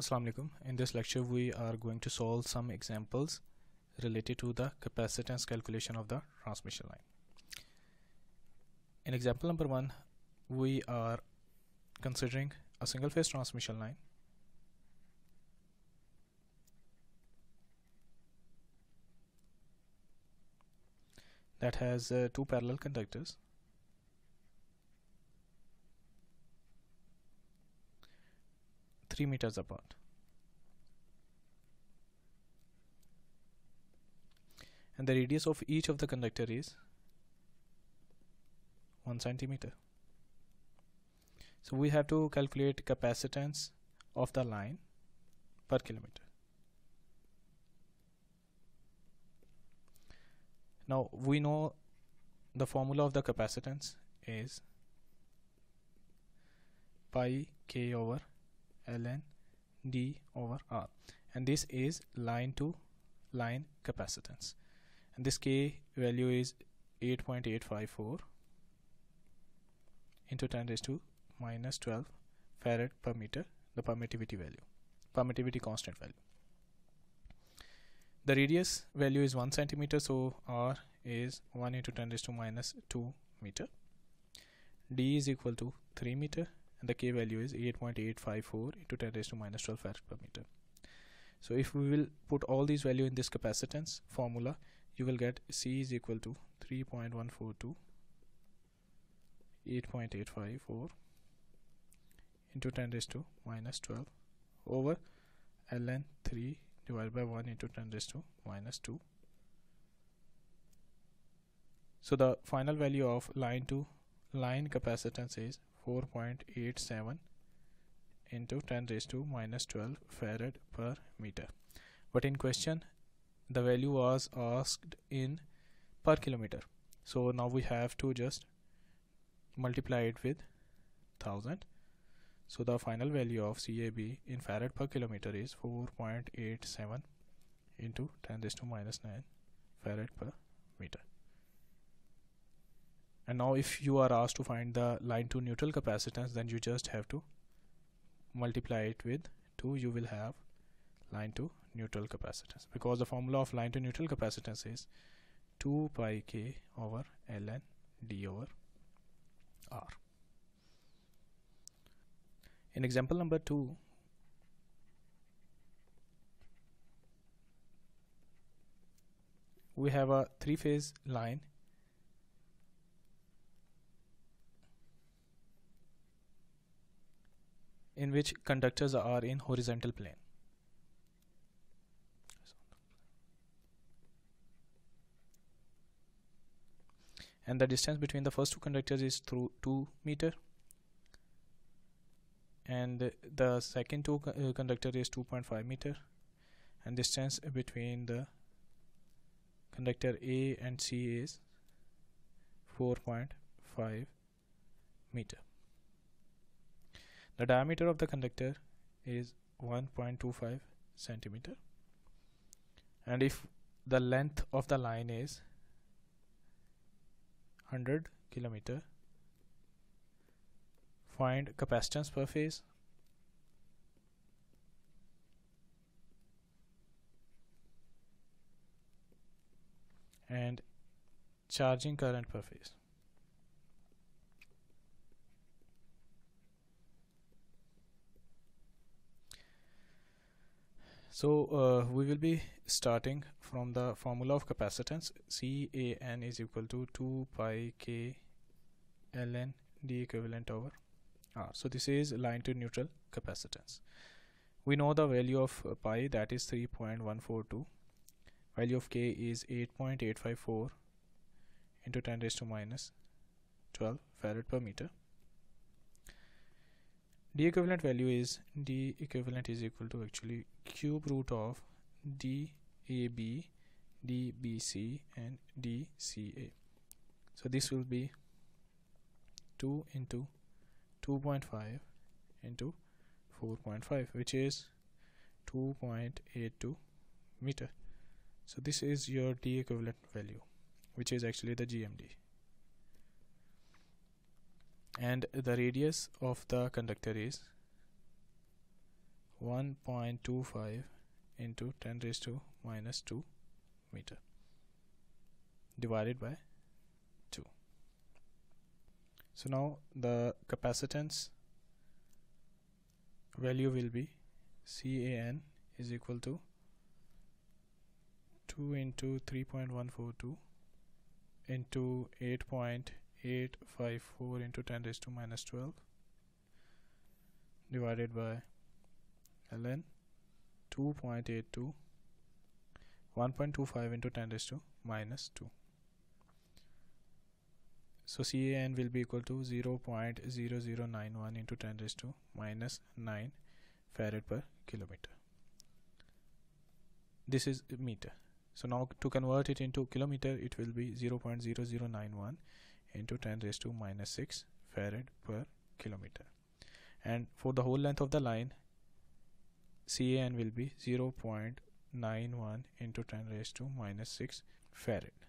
Assalamu alaikum. In this lecture we are going to solve some examples related to the capacitance calculation of the transmission line. In example number 1 we are considering a single phase transmission line that has uh, two parallel conductors three meters apart. And the radius of each of the conductor is one centimeter. So we have to calculate capacitance of the line per kilometer. Now we know the formula of the capacitance is pi k over ln d over r. And this is line to line capacitance. And this k value is 8.854 into 10 raised to minus 12 farad per meter the permittivity value permittivity constant value. The radius value is 1 centimeter so r is 1 into 10 raised to minus 2 meter. D is equal to 3 meter and the k value is 8.854 into 10 raised to minus 12 farad per meter. So if we will put all these value in this capacitance formula you will get c is equal to 3.142 8.854 into 10 raised to minus 12 over ln 3 divided by 1 into 10 raised to minus 2 so the final value of line to line capacitance is 4.87 into 10 raised to minus 12 farad per meter. But in question the value was asked in per kilometer. So now we have to just multiply it with 1000 so the final value of CAB in farad per kilometer is 4.87 into 10 raised to minus 9 farad per meter and now if you are asked to find the line to neutral capacitance then you just have to multiply it with 2 you will have line to neutral capacitance. Because the formula of line to neutral capacitance is 2 pi k over ln d over r. In example number 2 we have a three phase line in which conductors are in horizontal plane. And the distance between the first two conductors is through 2 meter. And the second two uh, conductor is 2.5 meter. And distance between the conductor A and C is 4.5 meter the diameter of the conductor is 1.25 centimeter. And if the length of the line is 100 kilometer find capacitance per phase. And charging current per phase so uh, we will be starting from the formula of capacitance. CAN is equal to 2 pi k ln d equivalent over R. So this is line to neutral capacitance. We know the value of uh, pi that is 3.142 value of k is 8.854 into 10 raised to minus 12 farad per meter d equivalent value is d equivalent is equal to actually cube root of dab dbc and dca so this will be 2 into 2.5 into 4.5 which is 2.82 meter. So this is your d equivalent value which is actually the GMD and the radius of the conductor is 1.25 into 10 raised to minus 2 meter divided by 2 so now the capacitance value will be CAN is equal to 2 into 3.142 into 8.854 into 10 raised to minus 12 divided by ln 2.82 1.25 into 10 raised to minus 2 so CAN will be equal to 0 0.0091 into 10 raised to minus 9 farad per kilometer. This is meter. So now to convert it into kilometer it will be 0 0.0091 into 10 raised to minus 6 farad per kilometer. And for the whole length of the line CAN will be 0 0.91 into 10 raised to minus 6 farad.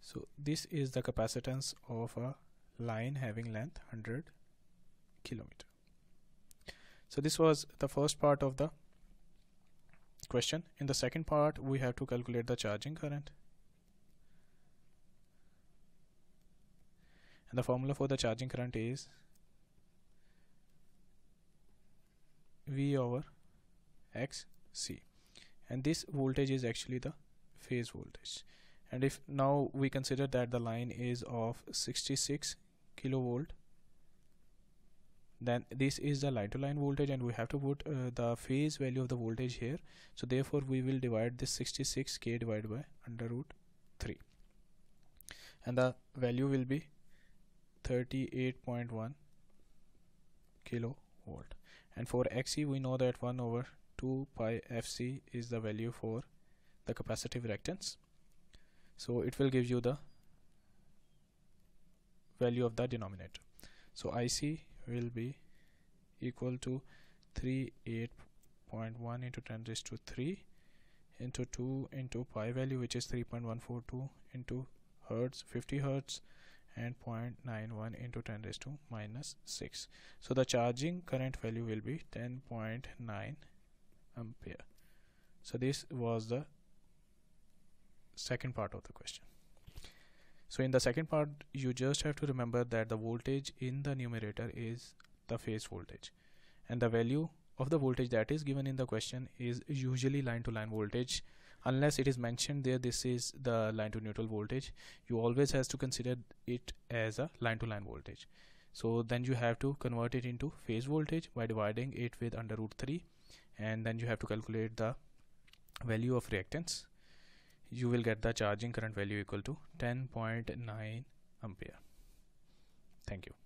So this is the capacitance of a line having length 100 kilometer. So this was the first part of the question. In the second part we have to calculate the charging current the formula for the charging current is V over XC and this voltage is actually the phase voltage. And if now we consider that the line is of 66 kilovolt then this is the line to line voltage and we have to put uh, the phase value of the voltage here. So therefore we will divide this 66k divided by under root 3 and the value will be 38.1 kilovolt. And for xc we know that 1 over 2 pi fc is the value for the capacitive reactance so it will give you the value of the denominator. So ic will be equal to 38.1 into 10 raised to 3 into 2 into pi value which is 3.142 into hertz 50 hertz and 0.91 into 10 raised to minus 6 so the charging current value will be 10.9 ampere. So this was the second part of the question. So in the second part you just have to remember that the voltage in the numerator is the phase voltage. And the value of the voltage that is given in the question is usually line to line voltage unless it is mentioned there this is the line to neutral voltage. You always has to consider it as a line to line voltage. So then you have to convert it into phase voltage by dividing it with under root 3 and then you have to calculate the value of reactance you will get the charging current value equal to 10.9 ampere. Thank you